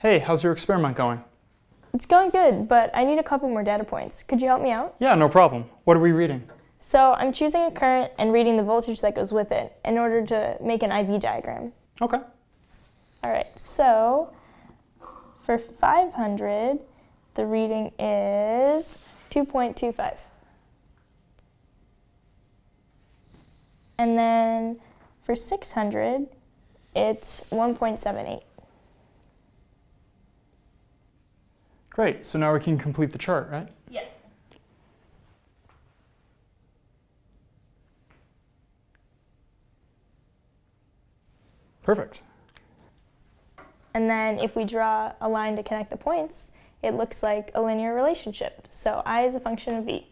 Hey, how's your experiment going? It's going good, but I need a couple more data points. Could you help me out? Yeah, no problem. What are we reading? So I'm choosing a current and reading the voltage that goes with it in order to make an IV diagram. Okay. All right, so for 500, the reading is 2.25. And then for 600, it's 1.78. Great, so now we can complete the chart, right? Yes. Perfect. And then if we draw a line to connect the points, it looks like a linear relationship. So I is a function of v.